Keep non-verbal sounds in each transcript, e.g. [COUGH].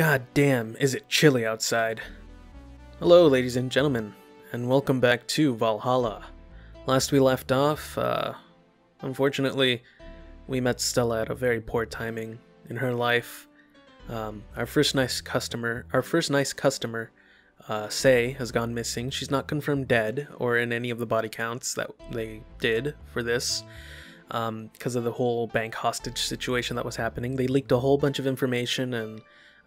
God damn, is it chilly outside. Hello, ladies and gentlemen, and welcome back to Valhalla. Last we left off, uh, unfortunately, we met Stella at a very poor timing in her life. Um, our first nice customer, our first nice customer, uh, Sei, has gone missing. She's not confirmed dead or in any of the body counts that they did for this because um, of the whole bank hostage situation that was happening. They leaked a whole bunch of information, and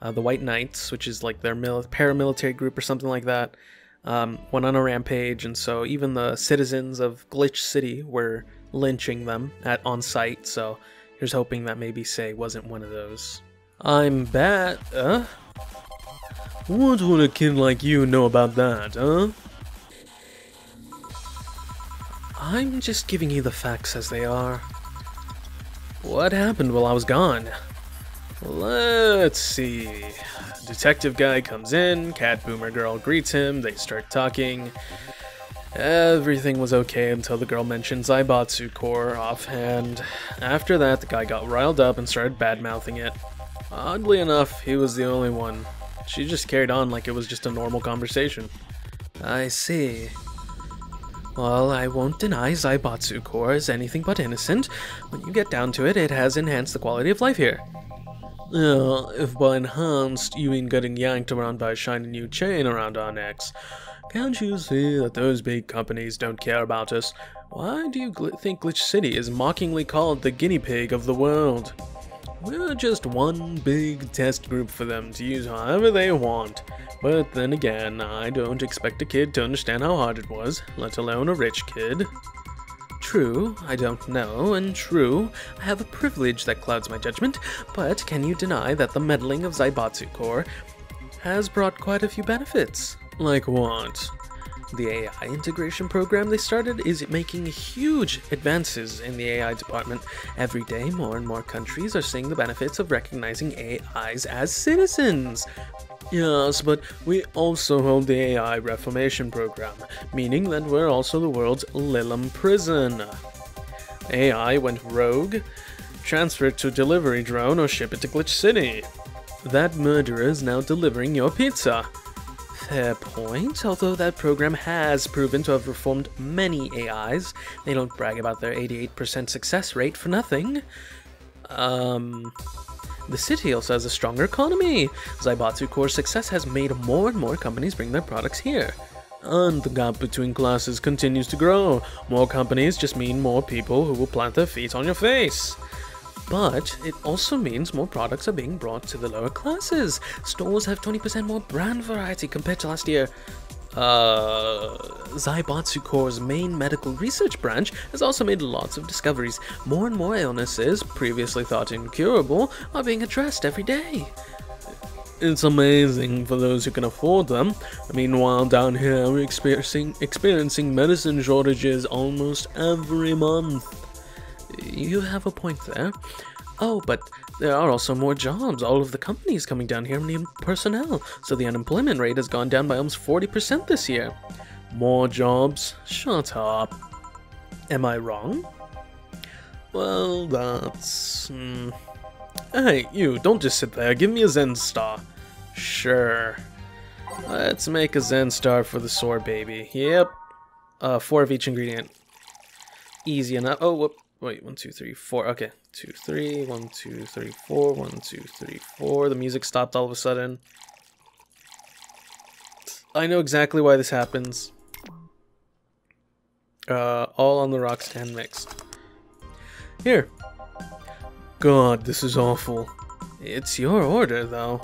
uh, the White Knights, which is like their mil- paramilitary group or something like that, um, went on a rampage, and so even the citizens of Glitch City were lynching them at on site. So here's hoping that maybe Sei wasn't one of those. I'm bad. Uh? What would a kid like you know about that, huh? I'm just giving you the facts as they are. What happened while I was gone? Let's see. Detective guy comes in, cat boomer girl greets him, they start talking. Everything was okay until the girl mentions Zaibatsu Corp offhand. After that, the guy got riled up and started bad-mouthing it. Oddly enough, he was the only one. She just carried on like it was just a normal conversation. I see. Well, I won't deny Zaibatsu Corp is anything but innocent. When you get down to it, it has enhanced the quality of life here. Yeah, if by enhanced you mean getting yanked around by a shiny new chain around our necks, can't you see that those big companies don't care about us? Why do you gl think Glitch City is mockingly called the guinea pig of the world? We're just one big test group for them to use however they want. But then again, I don't expect a kid to understand how hard it was, let alone a rich kid. True, I don't know, and true, I have a privilege that clouds my judgment, but can you deny that the meddling of Zaibatsu Corp has brought quite a few benefits? Like what? The AI integration program they started is making huge advances in the AI department. Every day, more and more countries are seeing the benefits of recognizing AIs as citizens. Yes, but we also hold the AI Reformation Program, meaning that we're also the world's Lilim prison. AI went rogue, transfer it to delivery drone or ship it to Glitch City. That murderer is now delivering your pizza. Fair point, although that program has proven to have reformed many AIs, they don't brag about their 88% success rate for nothing. Um, the city also has a stronger economy. Zaibatsu Corp's success has made more and more companies bring their products here. And the gap between classes continues to grow. More companies just mean more people who will plant their feet on your face. But it also means more products are being brought to the lower classes. Stores have 20% more brand variety compared to last year. Uh, Zaibatsu Corp's main medical research branch has also made lots of discoveries. More and more illnesses, previously thought incurable, are being addressed every day. It's amazing for those who can afford them. Meanwhile, down here, we're experiencing, experiencing medicine shortages almost every month. You have a point there. Oh, but there are also more jobs. All of the companies coming down here need personnel, so the unemployment rate has gone down by almost 40% this year. More jobs? Shut up. Am I wrong? Well, that's... Hmm. Hey, you, don't just sit there. Give me a Zen Star. Sure. Let's make a Zen Star for the sore baby. Yep. Uh, four of each ingredient. Easy enough. Oh, whoop. Wait, one, two, three, four. Okay two, three, one, two, three, four, one, two, three, four. The music stopped all of a sudden. I know exactly why this happens. Uh, all on the rocks and mixed. Here. God, this is awful. It's your order, though.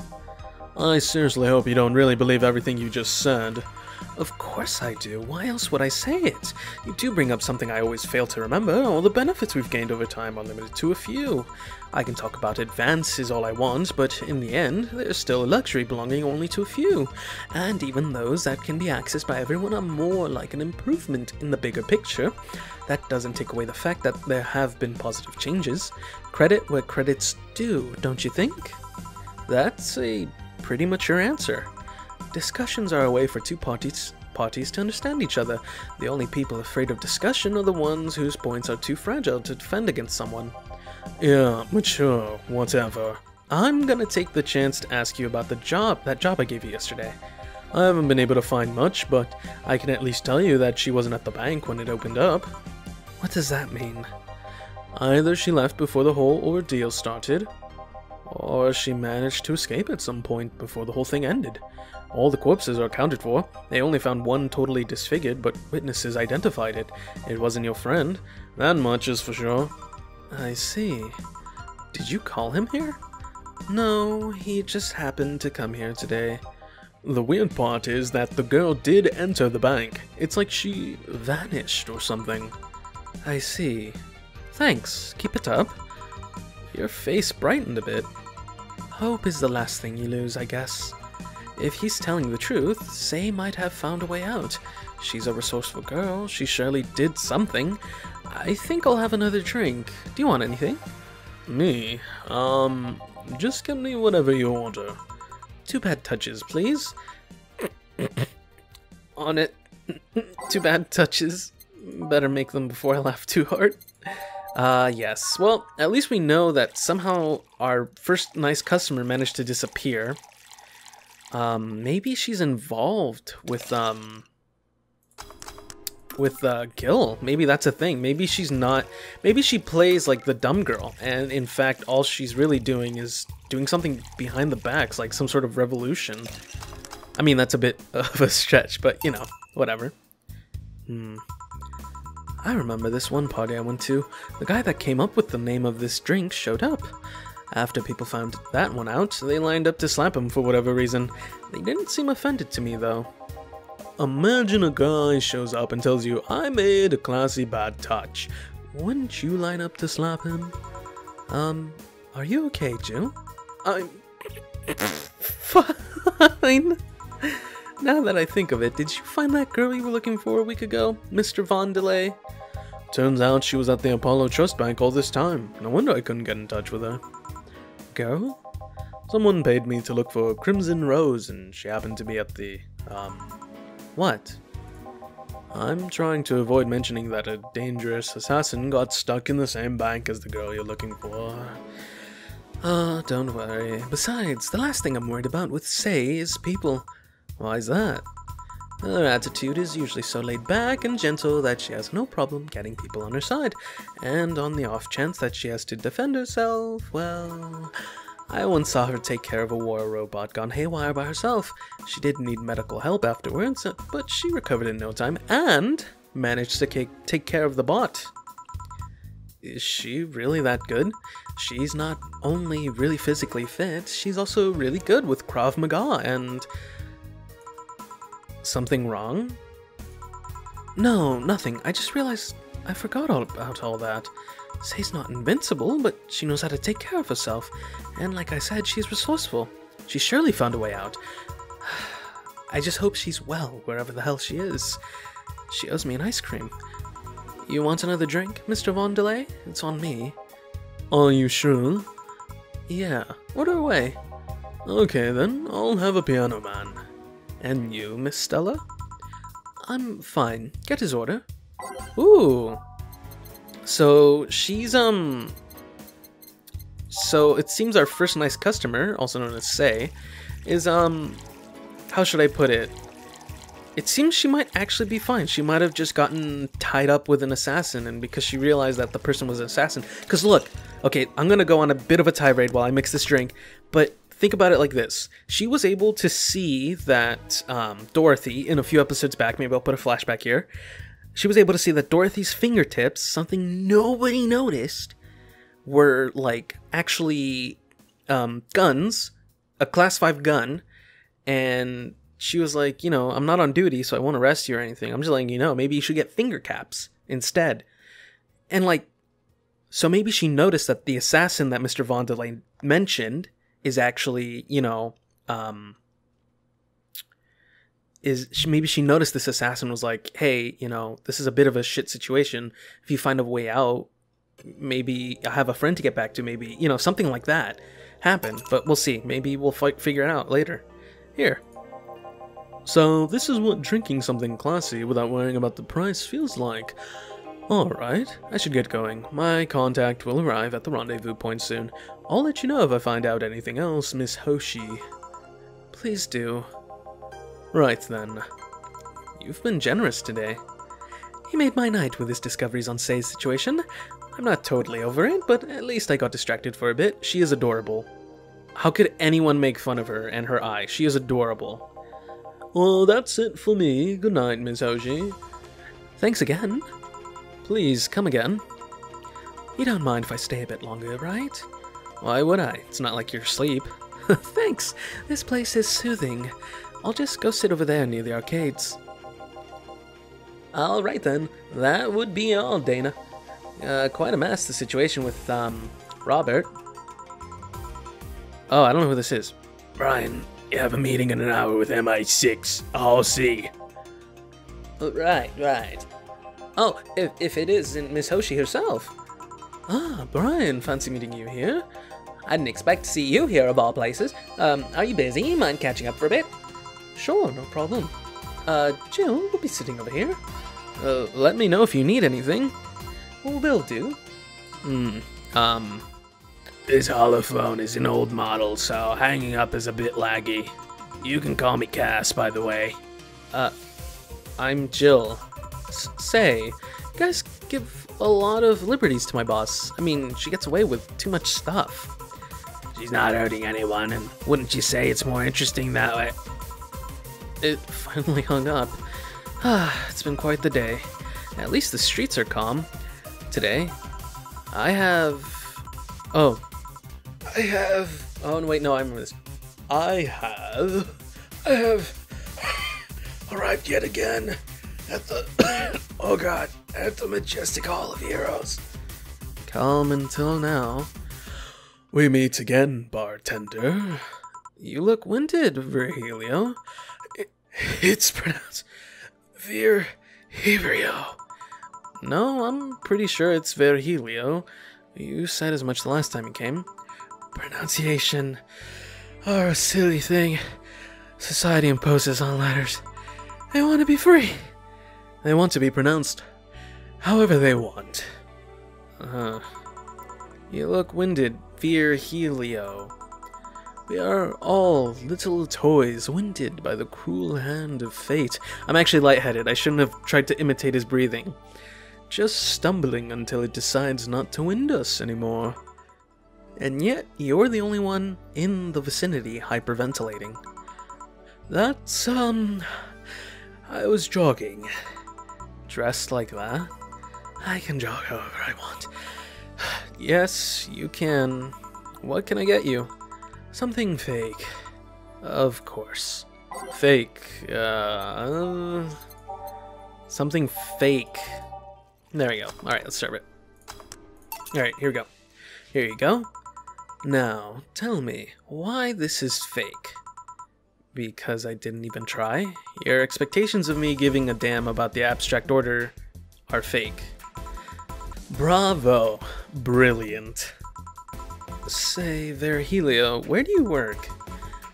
I seriously hope you don't really believe everything you just said. Of course I do. Why else would I say it? You do bring up something I always fail to remember. All the benefits we've gained over time are limited to a few. I can talk about advances all I want, but in the end, there's still a luxury belonging only to a few. And even those that can be accessed by everyone are more like an improvement in the bigger picture. That doesn't take away the fact that there have been positive changes. Credit where credit's due, don't you think? That's a pretty mature answer. Discussions are a way for two parties parties to understand each other. The only people afraid of discussion are the ones whose points are too fragile to defend against someone. Yeah, mature, whatever. I'm gonna take the chance to ask you about the job, that job I gave you yesterday. I haven't been able to find much, but I can at least tell you that she wasn't at the bank when it opened up. What does that mean? Either she left before the whole ordeal started, or she managed to escape at some point before the whole thing ended. All the corpses are accounted for. They only found one totally disfigured, but witnesses identified it. It wasn't your friend. That much is for sure. I see. Did you call him here? No, he just happened to come here today. The weird part is that the girl did enter the bank. It's like she vanished or something. I see. Thanks. Keep it up. Your face brightened a bit. Hope is the last thing you lose, I guess. If he's telling the truth, Sei might have found a way out. She's a resourceful girl, she surely did something. I think I'll have another drink. Do you want anything? Me? Um, just give me whatever you order. Two bad touches, please. [COUGHS] On it. [COUGHS] Two bad touches. Better make them before I laugh too hard. Uh, yes. Well, at least we know that somehow our first nice customer managed to disappear. Um, maybe she's involved with, um, with, uh, Gil. Maybe that's a thing. Maybe she's not, maybe she plays like the dumb girl, and in fact, all she's really doing is doing something behind the backs, like some sort of revolution. I mean, that's a bit [LAUGHS] of a stretch, but, you know, whatever. Hmm. I remember this one party I went to. The guy that came up with the name of this drink showed up. After people found that one out, they lined up to slap him for whatever reason. They didn't seem offended to me though. Imagine a guy shows up and tells you, I made a classy bad touch. Wouldn't you line up to slap him? Um, are you okay, Jill? I'm... [LAUGHS] fine. Now that I think of it, did you find that girl you were looking for a week ago, Mr. Von Delay? Turns out she was at the Apollo Trust Bank all this time. No wonder I couldn't get in touch with her girl? Someone paid me to look for Crimson Rose, and she happened to be at the, um, what? I'm trying to avoid mentioning that a dangerous assassin got stuck in the same bank as the girl you're looking for. Ah, don't worry. Besides, the last thing I'm worried about with Sei is people. Why's that? Her attitude is usually so laid back and gentle that she has no problem getting people on her side, and on the off chance that she has to defend herself, well. I once saw her take care of a war robot gone haywire by herself. She did need medical help afterwards, but she recovered in no time and managed to take care of the bot. Is she really that good? She's not only really physically fit, she's also really good with Krav Maga and Something wrong? No, nothing. I just realized I forgot all about all that. Sei's not invincible, but she knows how to take care of herself. And like I said, she's resourceful. She surely found a way out. [SIGHS] I just hope she's well, wherever the hell she is. She owes me an ice cream. You want another drink, Mr. Von Delay? It's on me. Are you sure? Yeah, order away. Okay then, I'll have a piano man. And you, Miss Stella? I'm fine. Get his order. Ooh. So she's um so it seems our first nice customer, also known as Sei, is um how should I put it? It seems she might actually be fine. She might have just gotten tied up with an assassin and because she realized that the person was an assassin. Cause look, okay, I'm gonna go on a bit of a tirade while I mix this drink, but think about it like this. She was able to see that um, Dorothy, in a few episodes back, maybe I'll put a flashback here, she was able to see that Dorothy's fingertips, something nobody noticed, were like actually um, guns, a class 5 gun, and she was like, you know, I'm not on duty, so I won't arrest you or anything. I'm just letting you know. Maybe you should get finger caps instead. And like, so maybe she noticed that the assassin that Mr. Von Delay mentioned is actually, you know, um, is she, maybe she noticed this assassin was like, hey, you know, this is a bit of a shit situation. If you find a way out, maybe I have a friend to get back to. Maybe you know something like that happened. But we'll see. Maybe we'll fight, figure it out later. Here. So this is what drinking something classy without worrying about the price feels like. Alright, I should get going. My contact will arrive at the rendezvous point soon. I'll let you know if I find out anything else, Miss Hoshi. Please do. Right then. You've been generous today. He made my night with his discoveries on Sei's situation. I'm not totally over it, but at least I got distracted for a bit. She is adorable. How could anyone make fun of her and her eye? She is adorable. Well, that's it for me. Good night, Miss Hoshi. Thanks again. Please, come again. You don't mind if I stay a bit longer, right? Why would I? It's not like you're asleep. [LAUGHS] Thanks. This place is soothing. I'll just go sit over there near the arcades. Alright then. That would be all, Dana. Uh, quite a mess, the situation with, um, Robert. Oh, I don't know who this is. Brian, you have a meeting in an hour with MI6. I'll see. Right, right. Oh, if, if it isn't Miss Hoshi herself. Ah, Brian, fancy meeting you here. I didn't expect to see you here of all places. Um, are you busy? Mind catching up for a bit? Sure, no problem. Uh, Jill, we'll be sitting over here. Uh, let me know if you need anything. Well, will do. Hmm, um... This holophone is an old model, so hanging up is a bit laggy. You can call me Cass, by the way. Uh, I'm Jill say, you guys give a lot of liberties to my boss. I mean, she gets away with too much stuff. She's not hurting anyone, and wouldn't you say it's more interesting that way? It [LAUGHS] finally hung up. Ah, [SIGHS] it's been quite the day. At least the streets are calm. Today, I have. Oh. I have. Oh, wait, no, I remember this. I have. I have. [SIGHS] arrived yet again at the [COUGHS] oh god, at the majestic hall of heroes. Come until now. We meet again, bartender. You look winded, Virgilio. It, it's pronounced Vir Hebrio. No, I'm pretty sure it's Virgilio. You said as much the last time you came. Pronunciation are a silly thing. Society imposes on letters. They want to be free. They want to be pronounced however they want. Uh, you look winded, Virgilio. We are all little toys winded by the cruel hand of fate. I'm actually lightheaded. I shouldn't have tried to imitate his breathing. Just stumbling until it decides not to wind us anymore. And yet, you're the only one in the vicinity hyperventilating. That's, um. I was jogging dressed like that? I can jog however I want. [SIGHS] yes, you can. What can I get you? Something fake. Of course. Fake. Uh, something fake. There we go. Alright, let's serve it. Alright, here we go. Here you go. Now, tell me why this is fake because I didn't even try. Your expectations of me giving a damn about the abstract order are fake. Bravo. Brilliant. Say, there, Helio, where do you work?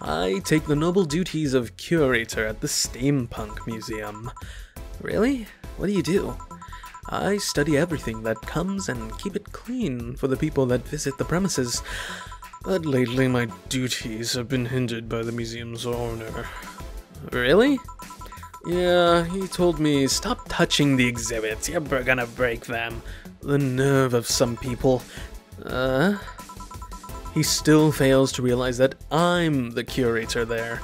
I take the noble duties of curator at the Steampunk Museum. Really? What do you do? I study everything that comes and keep it clean for the people that visit the premises. But lately my duties have been hindered by the museum's owner. Really? Yeah, he told me, stop touching the exhibits, you're gonna break them. The nerve of some people. Uh? He still fails to realize that I'm the curator there.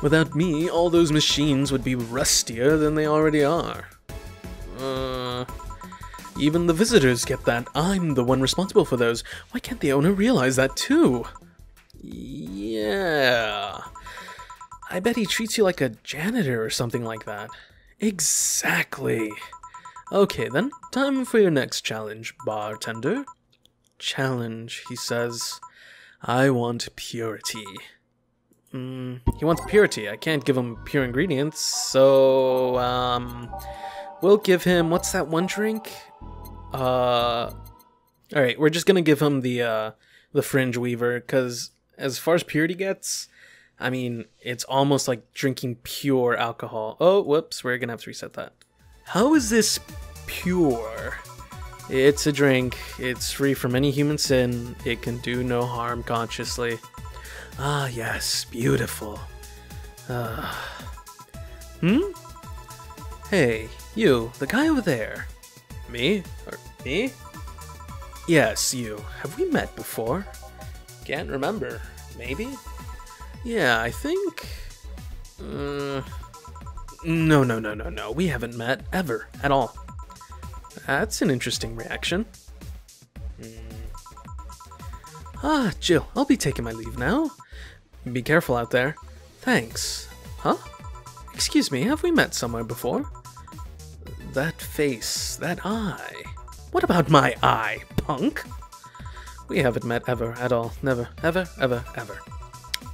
Without me, all those machines would be rustier than they already are. Uh... Even the visitors get that. I'm the one responsible for those. Why can't the owner realize that too? Yeah. I bet he treats you like a janitor or something like that. Exactly. Okay then, time for your next challenge, bartender. Challenge, he says. I want purity. Mm, he wants purity. I can't give him pure ingredients, so, um... We'll give him, what's that one drink? Uh, all right, we're just gonna give him the uh the fringe weaver because as far as purity gets, I mean it's almost like drinking pure alcohol. Oh, whoops, we're gonna have to reset that. How is this pure? It's a drink. It's free from any human sin. It can do no harm consciously. Ah, yes, beautiful. Uh, hmm? Hey, you, the guy over there. Me? Or me? Yes, you. Have we met before? Can't remember. Maybe? Yeah, I think. Uh, no, no, no, no, no. We haven't met ever at all. That's an interesting reaction. Mm. Ah, Jill, I'll be taking my leave now. Be careful out there. Thanks. Huh? Excuse me, have we met somewhere before? That face, that eye. What about my eye, punk? We haven't met ever at all. Never, ever, ever, ever.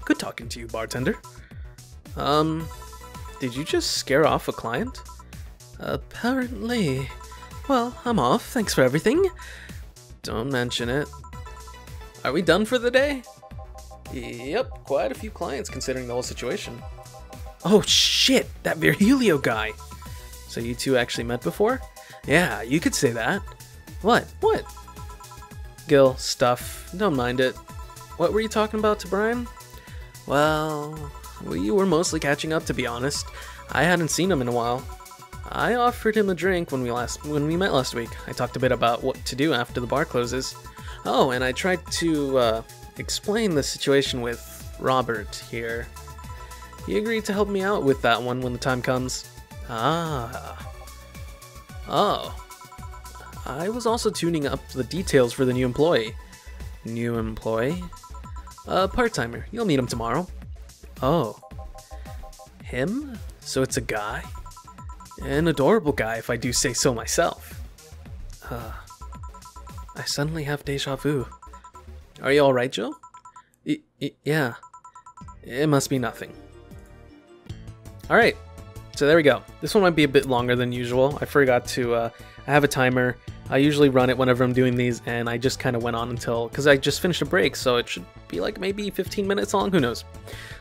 Good talking to you, bartender. Um, did you just scare off a client? Apparently. Well, I'm off. Thanks for everything. Don't mention it. Are we done for the day? Yep, quite a few clients considering the whole situation. Oh shit, that Virgilio guy. So you two actually met before? Yeah, you could say that. What? What? Gil, stuff. Don't mind it. What were you talking about to Brian? Well, we were mostly catching up to be honest. I hadn't seen him in a while. I offered him a drink when we last when we met last week. I talked a bit about what to do after the bar closes. Oh, and I tried to uh, explain the situation with Robert here. He agreed to help me out with that one when the time comes. Ah. Oh. I was also tuning up the details for the new employee. New employee? A part-timer. You'll meet him tomorrow. Oh. Him? So it's a guy? An adorable guy, if I do say so myself. Uh, I suddenly have deja vu. Are you alright, Joe? Y yeah. It must be nothing. Alright, so there we go. This one might be a bit longer than usual. I forgot to, uh, I have a timer. I usually run it whenever I'm doing these, and I just kind of went on until, because I just finished a break, so it should be like maybe 15 minutes long, who knows.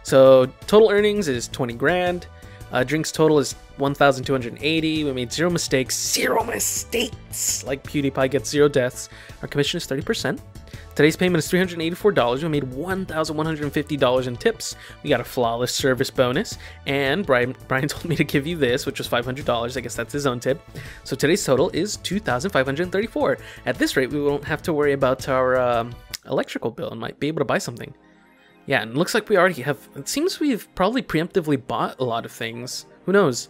So total earnings is 20 grand. Uh, drinks total is 1,280. We made zero mistakes. Zero mistakes! Like PewDiePie gets zero deaths. Our commission is 30%. Today's payment is $384. We made $1,150 in tips. We got a flawless service bonus. And Brian, Brian [LAUGHS] told me to give you this, which was $500. I guess that's his own tip. So today's total is 2,534. At this rate, we won't have to worry about our um, electrical bill and might be able to buy something. Yeah, and looks like we already have... It seems we've probably preemptively bought a lot of things. Who knows?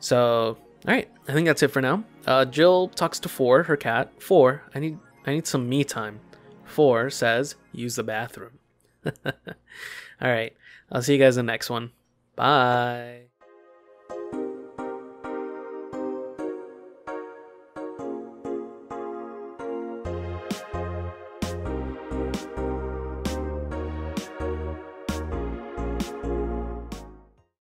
So, alright. I think that's it for now. Uh, Jill talks to Four, her cat. Four, I need I need some me time. Four says, use the bathroom. [LAUGHS] alright. I'll see you guys in the next one. Bye.